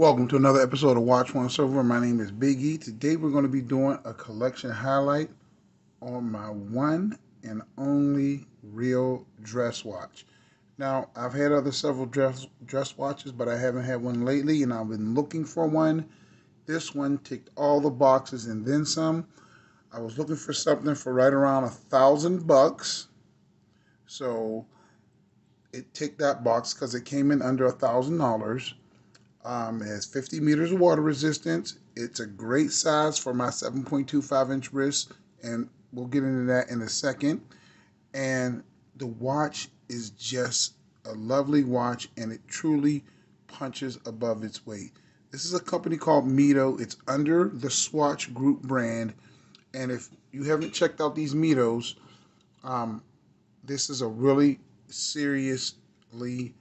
Welcome to another episode of Watch Once Over. My name is Big E. Today we're going to be doing a collection highlight on my one and only real dress watch. Now, I've had other several dress dress watches, but I haven't had one lately, and I've been looking for one. This one ticked all the boxes and then some. I was looking for something for right around a thousand bucks. So it ticked that box because it came in under a thousand dollars. Um, it has 50 meters of water resistance. It's a great size for my 7.25 inch wrist, and we'll get into that in a second. And the watch is just a lovely watch, and it truly punches above its weight. This is a company called Mido. It's under the Swatch Group brand, and if you haven't checked out these Midos, um, this is a really seriously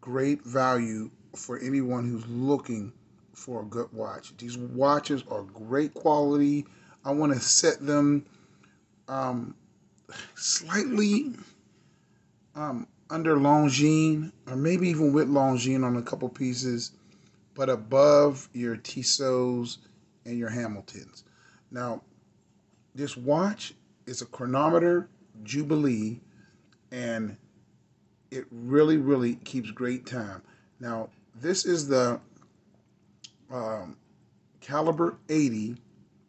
great value for anyone who's looking for a good watch. These watches are great quality. I want to set them um, slightly um, under Longines, or maybe even with Longines on a couple pieces, but above your Tissot's and your Hamiltons. Now, this watch is a chronometer Jubilee, and it really, really keeps great time. Now, this is the um, caliber 80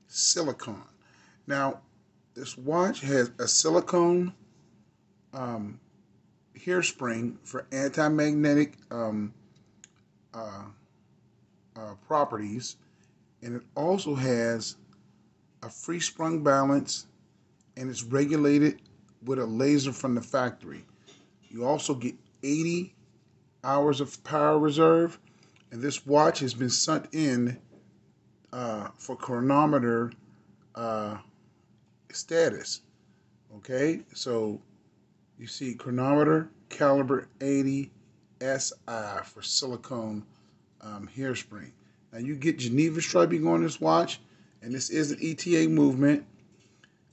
silicone. Now, this watch has a silicone um, hairspring for anti-magnetic um, uh, uh, properties, and it also has a free sprung balance, and it's regulated with a laser from the factory. You also get 80 hours of power reserve, and this watch has been sent in uh, for chronometer uh, status. Okay, so you see chronometer caliber 80 SI for silicone um, hairspring. Now you get Geneva striping on this watch, and this is an ETA movement,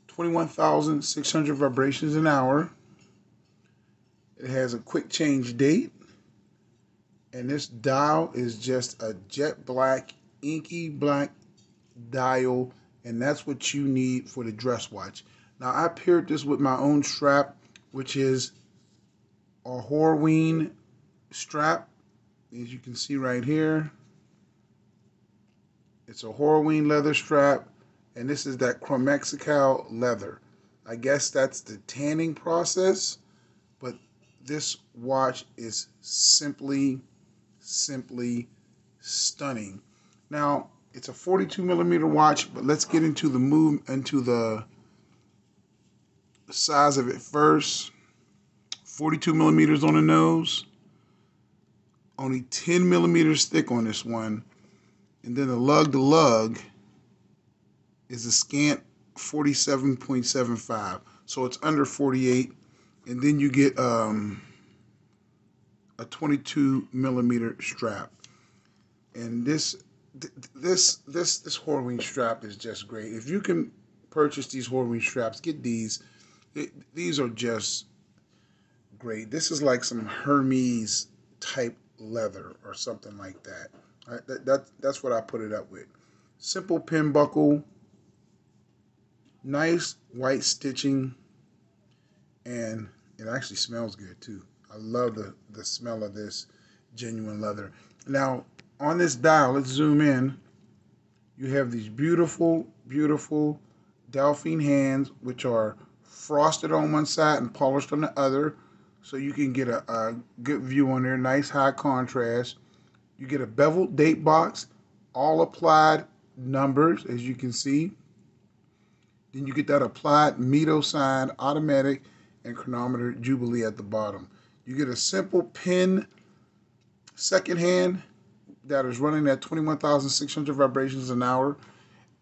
21,600 vibrations an hour. It has a quick change date. And this dial is just a jet black, inky black dial. And that's what you need for the dress watch. Now I paired this with my own strap, which is a Horween strap. As you can see right here. It's a Horween leather strap. And this is that Chromexcel leather. I guess that's the tanning process. But this watch is simply, simply stunning. Now, it's a 42 millimeter watch, but let's get into the move into the size of it first. 42 millimeters on the nose, only 10 millimeters thick on this one, and then the lug to lug is a scant 47.75, so it's under 48 and then you get um, a 22 millimeter strap. And this this this this Horween strap is just great. If you can purchase these Horween straps, get these. These are just great. This is like some Hermes type leather or something like that. that, that that's what I put it up with. Simple pin buckle, nice white stitching and it actually smells good too. I love the, the smell of this genuine leather. Now, on this dial, let's zoom in. You have these beautiful, beautiful Dauphine hands, which are frosted on one side and polished on the other. So you can get a, a good view on there, nice high contrast. You get a beveled date box, all applied numbers, as you can see. Then you get that applied Mido sign automatic and chronometer Jubilee at the bottom. You get a simple pin second hand that is running at 21,600 vibrations an hour.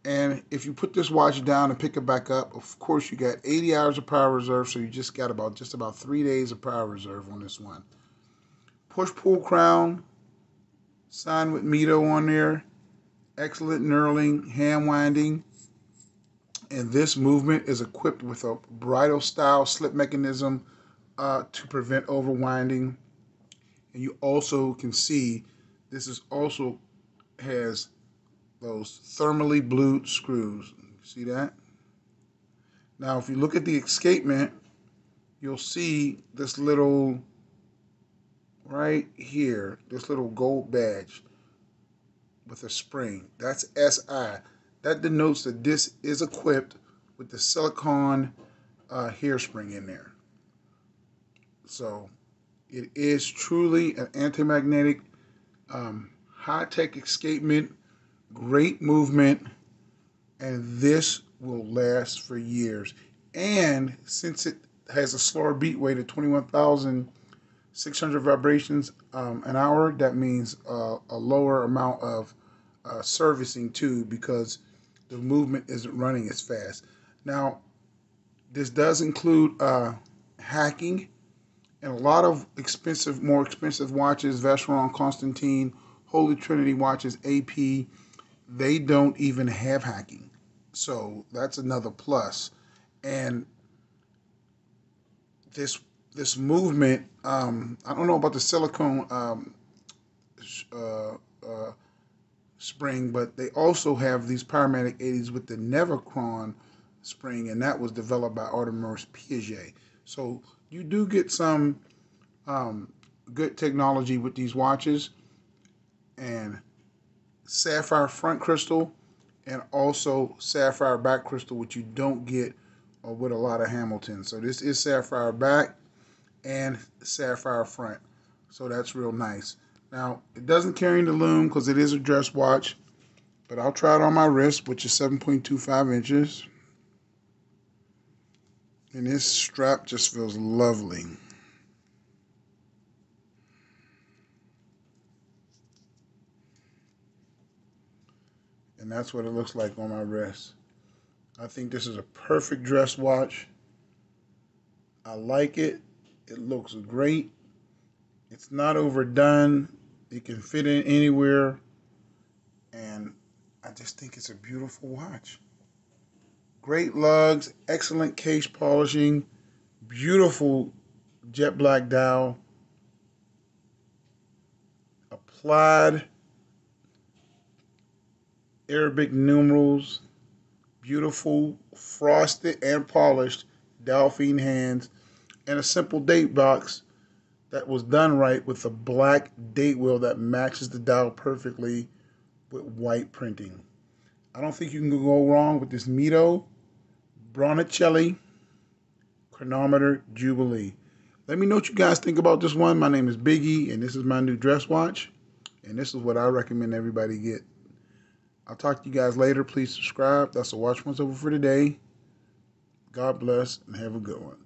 And if you put this watch down and pick it back up, of course you got 80 hours of power reserve, so you just got about just about three days of power reserve on this one. Push pull crown, signed with Mido on there. Excellent knurling, hand winding, and this movement is equipped with a bridle style slip mechanism uh, to prevent overwinding. And you also can see this is also has those thermally blued screws. See that? Now, if you look at the escapement, you'll see this little, right here, this little gold badge with a spring. That's SI. That denotes that this is equipped with the silicone uh, hairspring in there. So it is truly an anti-magnetic um, high-tech escapement, great movement, and this will last for years. And since it has a slower beat rate of 21,600 vibrations um, an hour, that means uh, a lower amount of uh, servicing too because the movement isn't running as fast. Now, this does include uh, hacking and a lot of expensive, more expensive watches, Vacheron Constantin, Holy Trinity watches, AP, they don't even have hacking. So that's another plus. And this this movement, um, I don't know about the silicone um, uh, uh, spring, but they also have these Powermatic 80s with the Nivachron spring, and that was developed by Audemars Piguet. So you do get some um, good technology with these watches, and sapphire front crystal and also sapphire back crystal, which you don't get uh, with a lot of Hamilton. So this is sapphire back and sapphire front. So that's real nice. Now, it doesn't carry the lume because it is a dress watch, but I'll try it on my wrist, which is 7.25 inches. And this strap just feels lovely. and that's what it looks like on my wrist. I think this is a perfect dress watch. I like it. It looks great. It's not overdone. It can fit in anywhere. And I just think it's a beautiful watch. Great lugs, excellent case polishing, beautiful jet black dial, applied Arabic numerals, beautiful, frosted and polished Dauphine hands, and a simple date box that was done right with a black date wheel that matches the dial perfectly with white printing. I don't think you can go wrong with this Mido Baroncelli chronometer Jubilee. Let me know what you guys think about this one. My name is Biggie, and this is my new dress watch. And this is what I recommend everybody get. I'll talk to you guys later. Please subscribe. That's the Watch Once Over for today. God bless and have a good one.